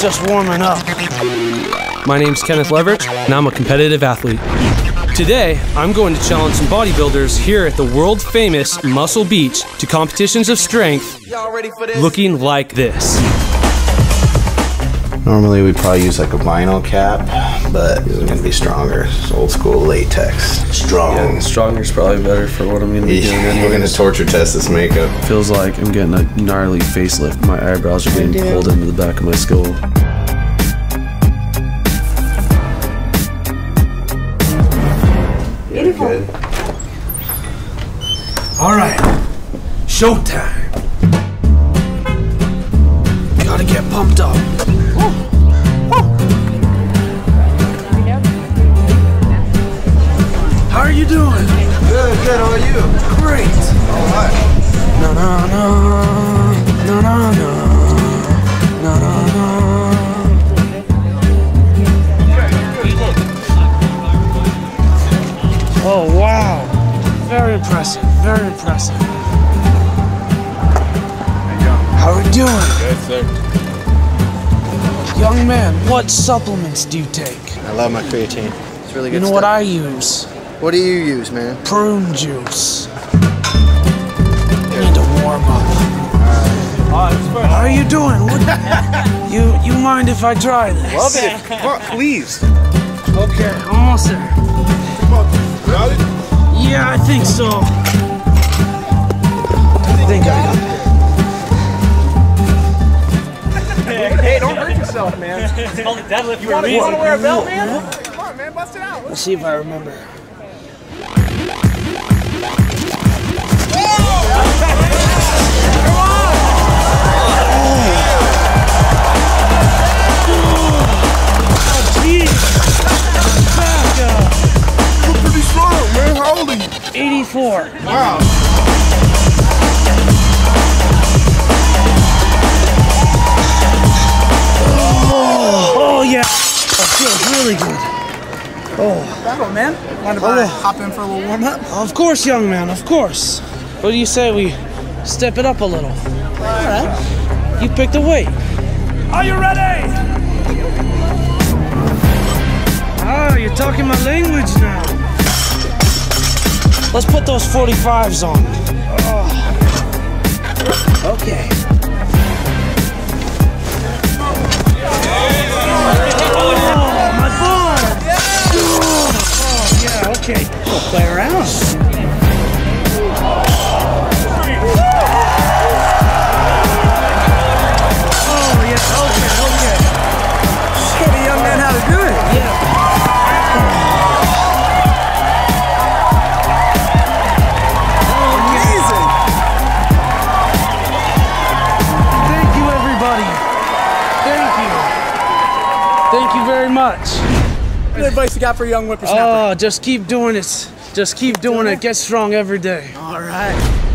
Just warming up. My name's Kenneth Leverich, and I'm a competitive athlete. Today, I'm going to challenge some bodybuilders here at the world famous Muscle Beach to competitions of strength looking like this. Normally we'd probably use like a vinyl cap, but it's gonna be stronger. It's old school latex. Strong. Stronger's probably better for what I'm gonna be doing We're gonna torture test this makeup. Feels like I'm getting a gnarly facelift. My eyebrows are getting pulled into the back of my skull. Beautiful. Good. All right, showtime. Gotta get pumped up. Are you doing? Good, good. How are you? Great. All right. No, no, no, no, no, no, no, no, no. Oh wow! Very impressive. Very impressive. How are we doing? Good, sir. Young man, what supplements do you take? I love my creatine. It's really good You know stuff. what I use? What do you use, man? Prune juice. Need to warm up. How are you doing? What, you you mind if I try this? Love it. Come on, please. Okay, almost there. Got it? Yeah, I think so. I think I got it. Hey, don't hurt yourself, man. It's called a deadlift You want to wear a belt, man? Come on, man. Bust it out. Let's see if I remember. 84. Wow. Battle, man. Mind if I hop in for a little warm up? Of course, young man, of course. What do you say we step it up a little? Alright. You pick the weight. Are you ready? Ah, you're talking my language now. Let's put those 45s on. Oh. Thank you very much. What advice you got for young whippersnapper? Oh, just keep doing it. Just keep doing it. Get strong every day. All right.